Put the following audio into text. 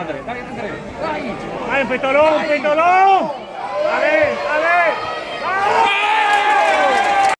Andrés. Dale, ¡Ay!